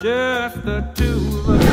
Just the two of us.